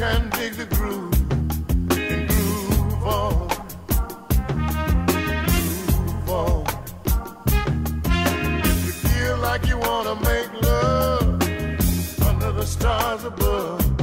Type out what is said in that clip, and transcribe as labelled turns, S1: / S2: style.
S1: can dig the groove groove on. Groove on. If you feel like you wanna make love under the stars above.